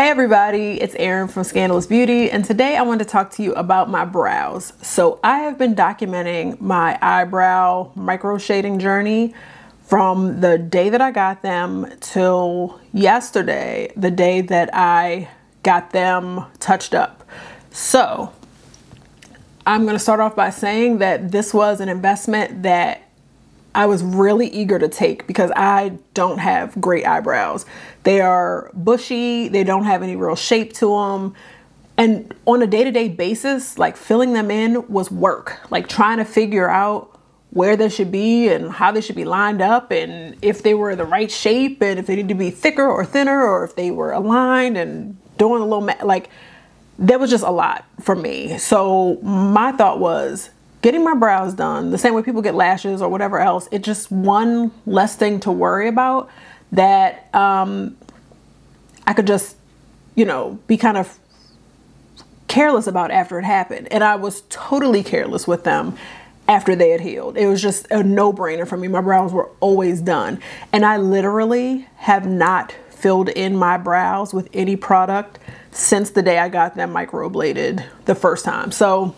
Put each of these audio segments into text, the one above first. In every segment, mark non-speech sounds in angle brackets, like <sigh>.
Hey everybody, it's Erin from Scandalous Beauty, and today I want to talk to you about my brows. So, I have been documenting my eyebrow micro shading journey from the day that I got them till yesterday, the day that I got them touched up. So, I'm going to start off by saying that this was an investment that I was really eager to take because I don't have great eyebrows. They are bushy, they don't have any real shape to them. And on a day to day basis, like filling them in was work, like trying to figure out where they should be and how they should be lined up and if they were the right shape and if they need to be thicker or thinner or if they were aligned and doing a little, like, that was just a lot for me. So my thought was getting my brows done the same way people get lashes or whatever else it's just one less thing to worry about that um, i could just you know be kind of careless about after it happened. And i was totally careless with them after they had healed. It was just a no-brainer for me. My brows were always done. And i literally have not filled in my brows with any product since the day i got them microbladed the first time. So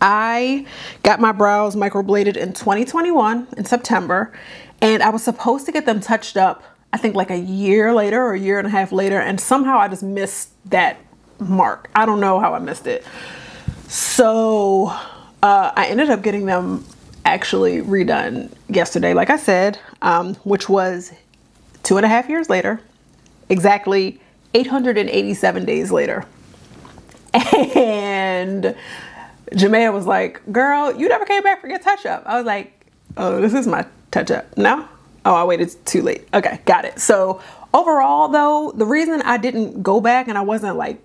I got my brows microbladed in 2021 in September, and I was supposed to get them touched up, I think like a year later or a year and a half later, and somehow I just missed that mark. I don't know how I missed it. So uh, I ended up getting them actually redone yesterday, like I said, um, which was two and a half years later, exactly 887 days later. <laughs> And Jamaya was like, girl, you never came back for your touch up. I was like, oh, this is my touch up. No? Oh, I waited too late. Okay, got it. So overall though, the reason I didn't go back and I wasn't like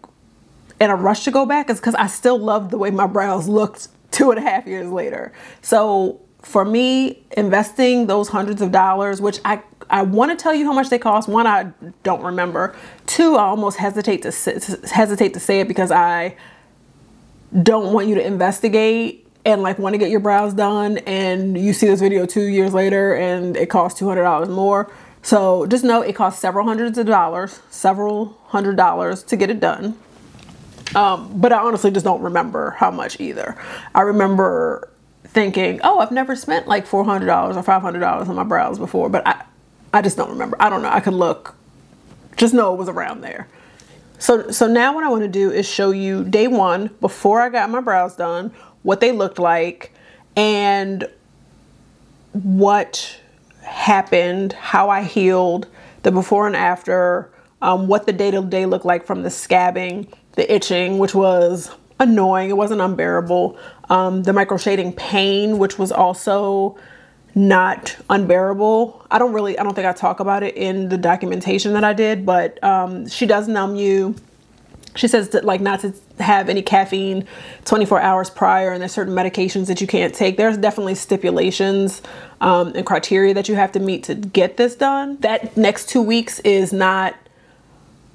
in a rush to go back is because I still loved the way my brows looked two and a half years later. So for me, investing those hundreds of dollars, which I I want to tell you how much they cost. One, I don't remember. Two, I almost hesitate to hesitate to say it because I don't want you to investigate and like want to get your brows done and you see this video two years later and it costs $200 more. So just know it costs several hundreds of dollars, several hundred dollars to get it done. Um, but I honestly just don't remember how much either. I remember thinking, oh, I've never spent like $400 or $500 on my brows before, but I, I just don't remember. I don't know. I could look, just know it was around there. So, so now what I want to do is show you day one, before I got my brows done, what they looked like and what happened, how I healed, the before and after, um, what the day to day looked like from the scabbing, the itching, which was annoying. It wasn't unbearable. Um, the micro shading pain, which was also not unbearable. I don't really, I don't think I talk about it in the documentation that I did, but um, she does numb you. She says that like not to have any caffeine 24 hours prior and there's certain medications that you can't take. There's definitely stipulations um, and criteria that you have to meet to get this done. That next two weeks is not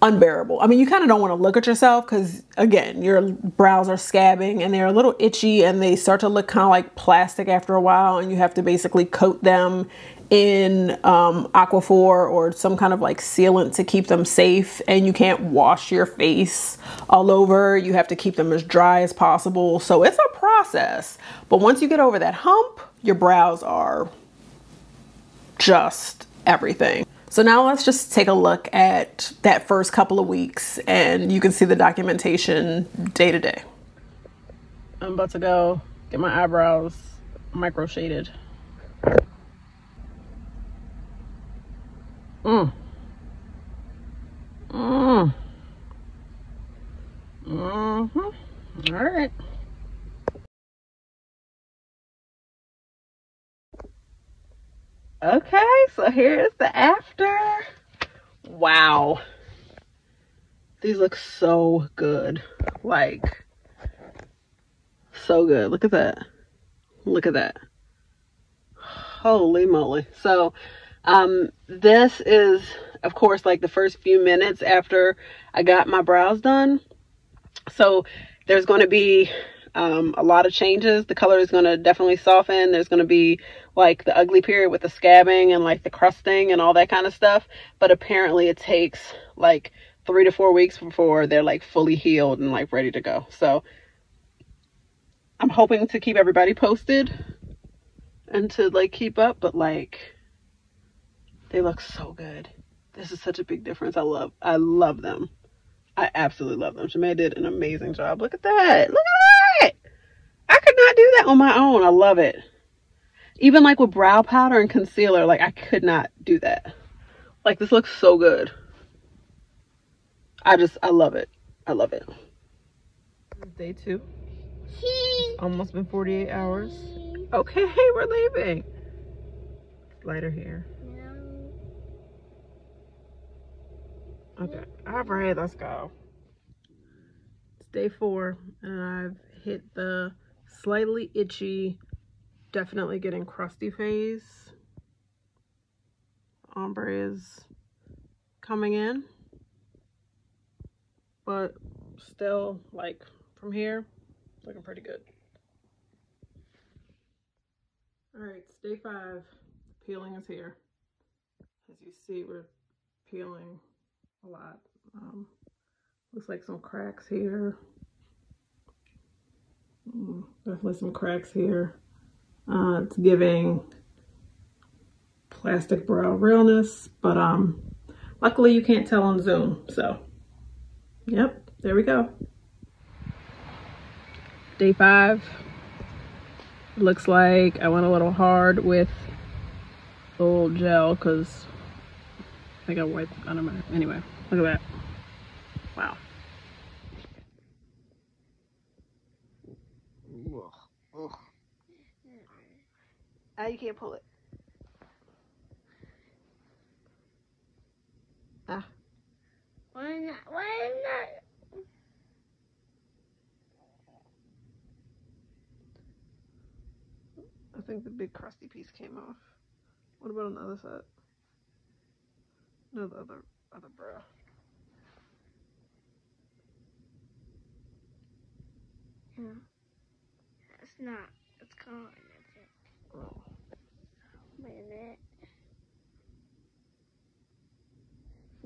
unbearable. I mean, you kind of don't want to look at yourself because, again, your brows are scabbing and they're a little itchy and they start to look kind of like plastic after a while, and you have to basically coat them in um, Aquaphor or some kind of like sealant to keep them safe. And you can't wash your face all over. You have to keep them as dry as possible. So it's a process. But once you get over that hump, your brows are just everything. So now let's just take a look at that first couple of weeks and you can see the documentation day to day. I'm about to go get my eyebrows micro shaded. Mm. Mm. Mm-hmm. All right. Okay, so here's the after. Wow. These look so good. Like, so good. Look at that. Look at that. Holy moly. So, um, this is, of course, like the first few minutes after I got my brows done. So, there's going to be um, a lot of changes. The color is going to definitely soften. There's going to be like the ugly period with the scabbing and like the crusting and all that kind of stuff. But apparently it takes like three to four weeks before they're like fully healed and like ready to go. So I'm hoping to keep everybody posted and to like keep up, but like they look so good. This is such a big difference. I love I love them. I absolutely love them. Shemay did an amazing job. Look at that. Look at that. I could not do that on my own. I love it. Even like with brow powder and concealer, like I could not do that. Like this looks so good. I just, I love it. I love it. Day two. It's almost been 48 hours. Okay, <laughs> we're leaving. Lighter here. Okay, all right, let's go. It's day four, and I've hit the slightly itchy, definitely getting crusty phase. Ombre is coming in. But still like from here looking pretty good. All right day five. Peeling is here. As you see we're peeling a lot. Um, looks like some cracks here definitely some cracks here uh, it's giving plastic brow realness but um luckily you can't tell on zoom so Yep, there we go. Day five. Looks like I went a little hard with the old gel because I I wiped under my, anyway, look at that. Wow. Ah, you can't pull it. Ah. Why not? Why not? I think the big crusty piece came off. What about on the other side? No, the other other brow. Yeah. That's not. It's gone. That's it. Oh. Wait a minute.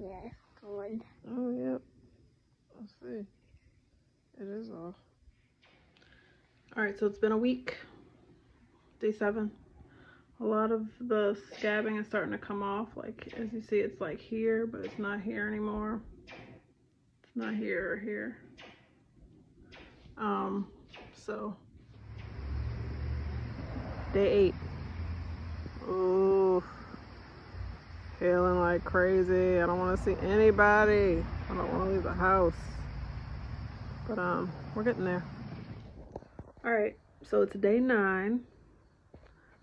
Yeah. Oh, yep. I see. It is off. All right, so it's been a week. Day seven. A lot of the scabbing is starting to come off. Like, as you see, it's like here, but it's not here anymore. It's not here or here. Um, so, day eight. Ooh feeling like crazy. I don't want to see anybody. I don't want to leave the house. But um, we're getting there. All right, so it's day nine.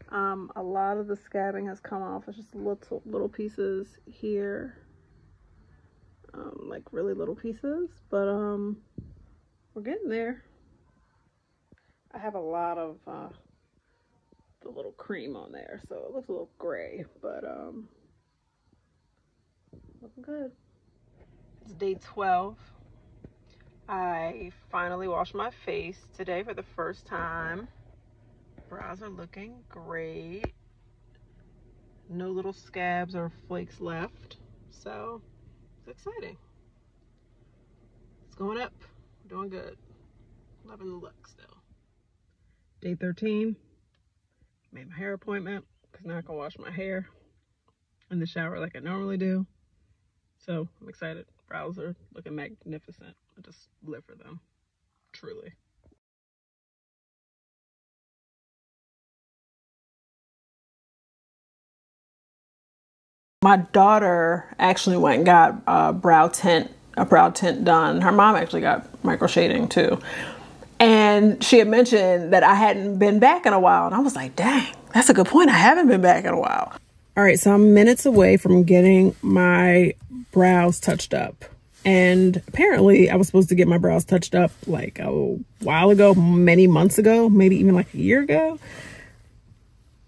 Um, a lot of the scabbing has come off. It's just little little pieces here, um, like really little pieces. But um, we're getting there. I have a lot of uh, the little cream on there, so it looks a little gray. But um, looking good. It's day 12. I finally washed my face today for the first time. Brows are looking great. No little scabs or flakes left. So it's exciting. It's going up. Doing good. Loving the look still. Day 13. Made my hair appointment because now I can wash my hair in the shower like I normally do. So I'm excited. Brows are looking magnificent. I just live for them, truly. My daughter actually went and got a brow tint, a brow tint done. Her mom actually got micro shading too. And she had mentioned that I hadn't been back in a while. And I was like, dang, that's a good point. I haven't been back in a while. All right, so I'm minutes away from getting my brows touched up. And apparently, I was supposed to get my brows touched up like a while ago, many months ago, maybe even like a year ago.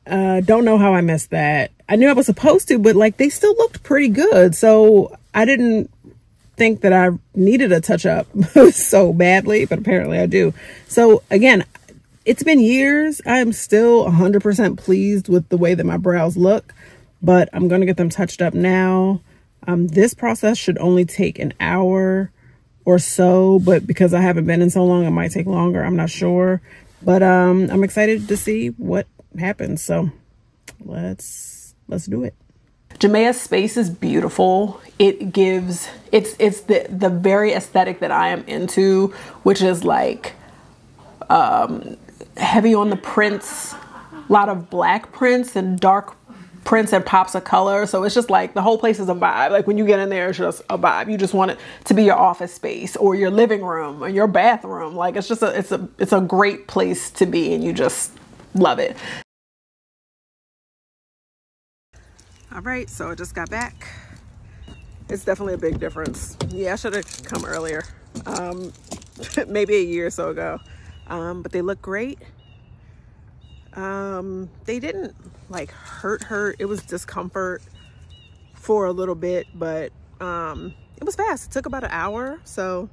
Uh, don't know how I missed that. I knew I was supposed to, but like they still looked pretty good. So I didn't think that I needed a touch up <laughs> so badly, but apparently I do. So again, it's been years. I'm still 100% pleased with the way that my brows look but I'm going to get them touched up now. Um, this process should only take an hour or so, but because I haven't been in so long, it might take longer. I'm not sure. But um, I'm excited to see what happens. So let's let's do it. Jamaya's space is beautiful. It gives it's it's the the very aesthetic that I am into, which is like um, heavy on the prints, a lot of black prints and dark prints and pops of color. So it's just like the whole place is a vibe. Like when you get in there, it's just a vibe. You just want it to be your office space or your living room or your bathroom. Like it's just a it's a it's a great place to be and you just love it. All right, so I just got back. It's definitely a big difference. Yeah, I should have come earlier. Um, <laughs> maybe a year or so ago. Um, but they look great. Um, they didn't like hurt hurt. It was discomfort for a little bit, but um, it was fast. It took about an hour. So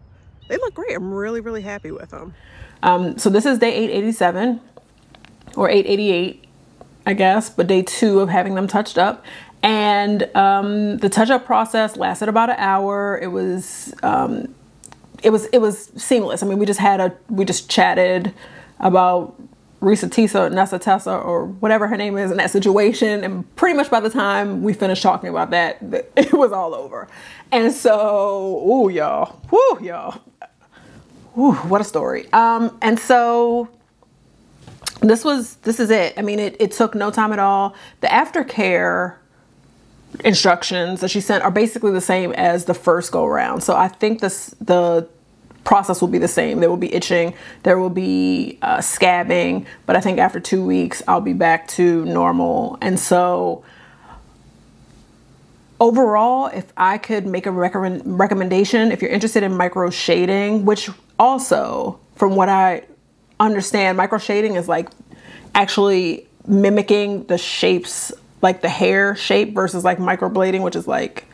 they look great. I'm really, really happy with them. Um, so this is day 887 or 888, I guess, but day two of having them touched up. And um, the touch up process lasted about an hour. It was um, it was it was seamless. I mean, we just had a we just chatted about Risa Tisa, Nessa Tessa, or whatever her name is in that situation. And pretty much by the time we finished talking about that, <laughs> it was all over. And so, ooh, y'all, whoo, y'all, ooh, what a story. Um, and so this was this is it. I mean, it, it took no time at all. The aftercare instructions that she sent are basically the same as the first go around. So I think this the process will be the same. There will be itching, there will be uh, scabbing, but I think after two weeks I'll be back to normal. And so overall, if I could make a recommend recommendation, if you're interested in micro shading, which also from what I understand, micro shading is like actually mimicking the shapes like the hair shape versus like microblading, which is like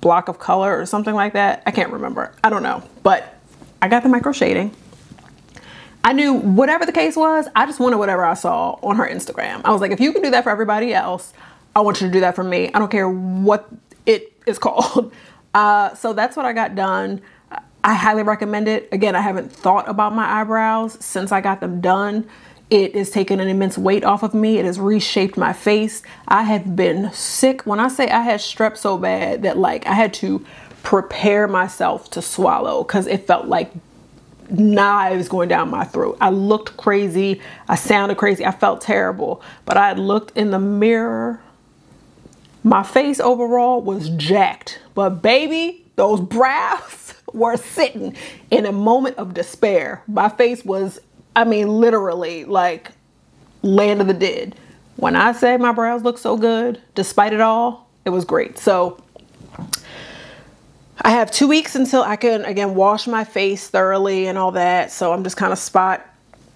block of color or something like that. I can't remember. I don't know. But I got the micro shading. I knew whatever the case was, I just wanted whatever I saw on her Instagram. I was like, if you can do that for everybody else, I want you to do that for me. I don't care what it is <laughs> called. Uh, so that's what I got done. I highly recommend it. Again, I haven't thought about my eyebrows since I got them done. It has taken an immense weight off of me. It has reshaped my face. I have been sick. When I say I had strep so bad that like I had to prepare myself to swallow because it felt like knives going down my throat. I looked crazy. I sounded crazy. I felt terrible. But I looked in the mirror. My face overall was jacked. But baby, those <laughs> brows were sitting in a moment of despair. My face was I mean, literally, like land of the dead. When I say my brows look so good, despite it all, it was great. So I have two weeks until I can, again, wash my face thoroughly and all that. So I'm just kind of spot,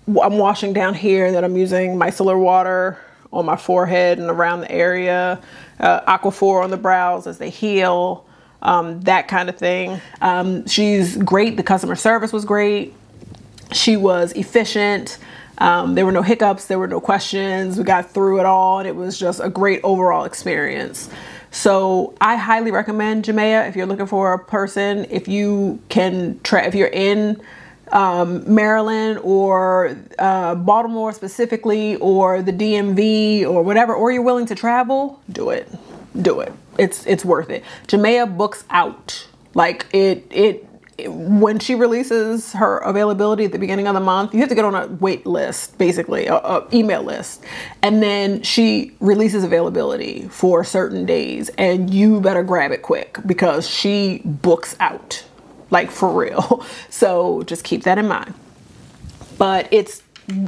I'm washing down here and then I'm using micellar water on my forehead and around the area, uh, Aquaphor on the brows as they heal, um, that kind of thing. Um, she's great. The customer service was great. She was efficient. Um, there were no hiccups, there were no questions. We got through it all, and it was just a great overall experience. So I highly recommend Jamaya if you're looking for a person. If you can try, if you're in um, Maryland or uh, Baltimore specifically, or the DMV or whatever, or you're willing to travel, do it. Do it. It's it's worth it. Jamaya books out like it it when she releases her availability at the beginning of the month, you have to get on a wait list, basically, a, a, email list. And then she releases availability for certain days, and you better grab it quick because she books out, like for real. <laughs> So just keep that in mind. But it's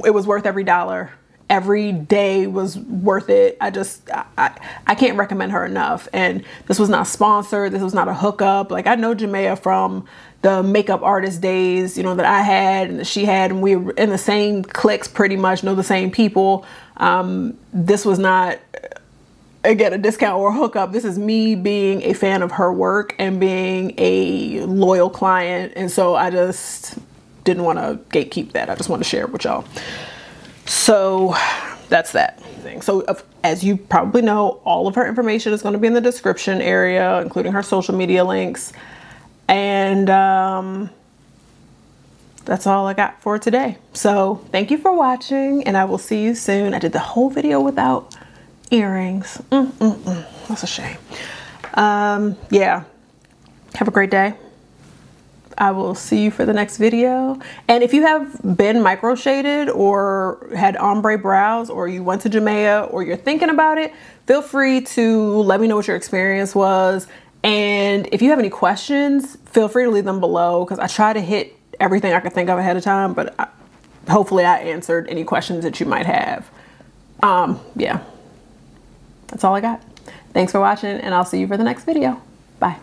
it was worth every dollar every day was worth it. I just, I, I can't recommend her enough. And this was not sponsored. This was not a hookup. Like I know Jamaya from the makeup artist days, you know, that I had and that she had, and we were in the same cliques pretty much, know the same people. Um, this was not, again, a discount or a hookup. This is me being a fan of her work and being a loyal client. And so I just didn't want to gatekeep that. I just want to share it with y'all. So that's that. So as you probably know, all of her information is going to be in the description area, including her social media links. And um, that's all I got for today. So thank you for watching and I will see you soon. I did the whole video without earrings. Mm, mm, mm. That's a shame. Um, yeah. Have a great day. I will see you for the next video. And if you have been micro shaded or had ombre brows or you went to Jamaya or you're thinking about it, feel free to let me know what your experience was. And if you have any questions, feel free to leave them below because I try to hit everything I could think of ahead of time, but I, hopefully I answered any questions that you might have. Um, yeah, that's all I got. Thanks for watching and I'll see you for the next video. Bye.